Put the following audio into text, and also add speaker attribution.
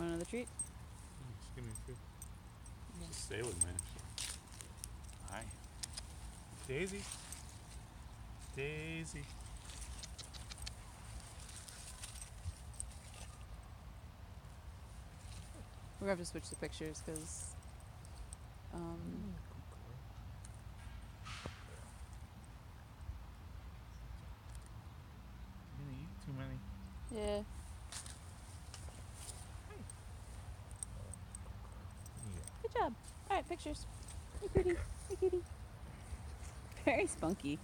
Speaker 1: treat?
Speaker 2: Just give me a few.
Speaker 3: Just stay with me. Hi.
Speaker 2: Daisy. Daisy.
Speaker 1: We're gonna have to switch the pictures because. Um,
Speaker 2: You didn't eat too many.
Speaker 1: yeah. Good job. All right, pictures. Hey, cutie. Hey, kitty. Very spunky.